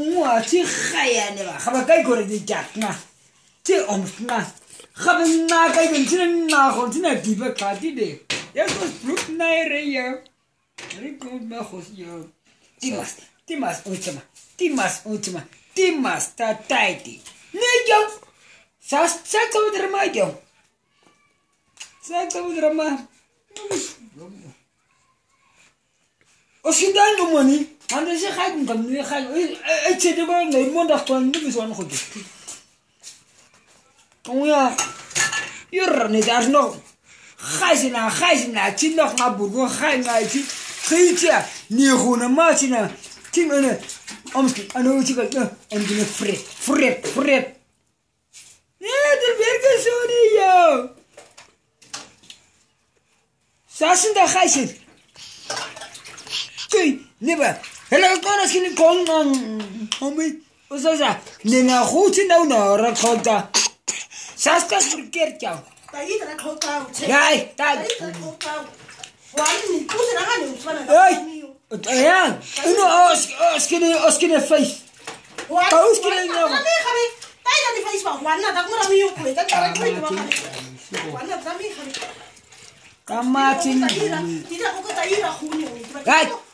ngwa tse gayane ba ga ba ka ikore di jatna tse omsna ga ba nna ka ibe ntse nna go ntse dibe kati de ya go splut na ere ya re ko ba go yo timas timas ultima timas ultima timas ta taiti ne yo sa sa ko drama yo sa ko drama o sindan do moni ande se khay ngam ni khay e che de ba ne mo ndax ton ni biso no khoji kon ya yor ne dar no khay sina khay sina chi no nga bu go khay nga chi khay chi ni hu na ma chi na ski ano fret fret fret ne der berge so ni na ni na hani uswana. Oi. Ayan. Uno os oskini oskini face. Wani. Kau skini Wani. nyawa. Kami kami. Tayi tara di face ba. Wani na tak mura miyo kue. Tak tara kue kue kami. Wani na kami kami. Kamatin. Tidak aku tayi ra huni. Right. Kue face ka kau ba. Man nga ka tani. Horo ka sa tani. Man mi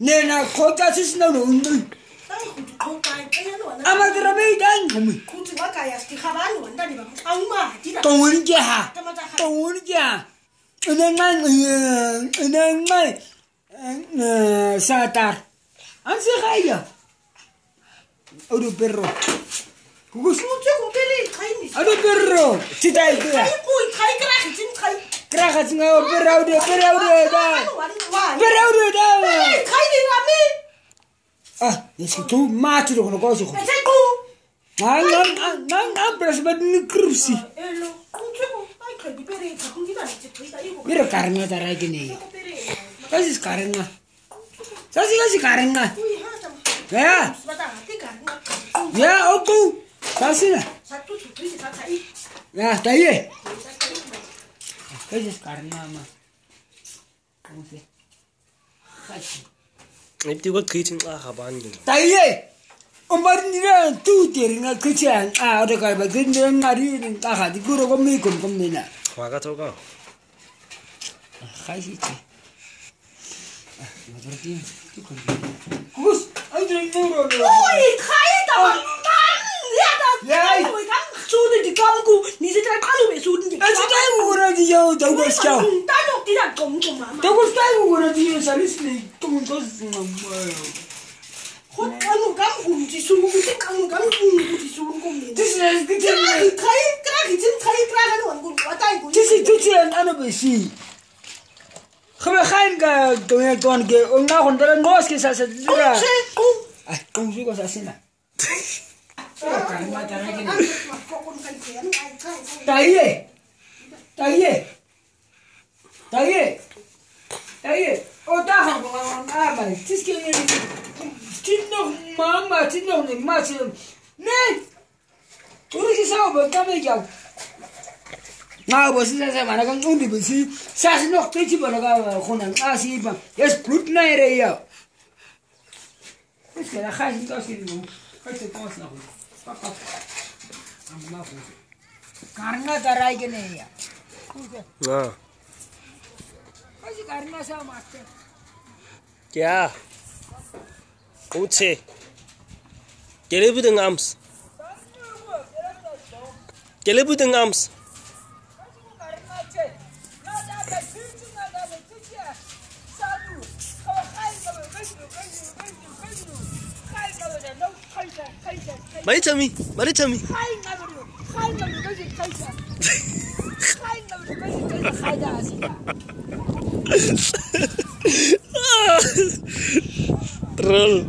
nena qhotsa sisinalonci amakerameit angqumi tongonityaha tongonityaha xinenxa xinenxa satar ansekhaya olu perro. Olu perro. Titaikea Kraga singa o peraude peraude da. Peraude da. Kai ni rami. Ah, isso tu mato do negócio. É seco. Não, não, não, não, para saber de cruci. Mira carne da raio nem. Faz isso carne. Faz isso carne. É. É, o cu. Faz isso. Ah, tá aí. Coisas carnama. Vamos ver. ebitiwa kithi nxa abantu taye ¡Un barnira! tutiri nga kithi ya nxa ore ka ba kithi ndire ngariri nxa ga ti kuro ko miko ko mina wa ka thoka ga itse motorki ke kon kus ai dire ndiro oye khaita takusika takusika ngonatiyosalesile tomuntu ozincamayo tisitutilanqanobesi gobe ga nka tonetoanke o nka taye taye o ta ha ko ma ma tis ke ni tinno mama tinno ne uri si sa ba ta me ja nga bo si sa sa ma na kan undi bi si sa si no ke chi ba na si ba yes plut na ere ya es que la gente no si no sa ko. Papa. Amma ko. Ke ne ya. Na. Kasi karna sa master. Kya? Uche. Kelebu de ngams. Kelebu de ngams. Bari chami, chami. Troll.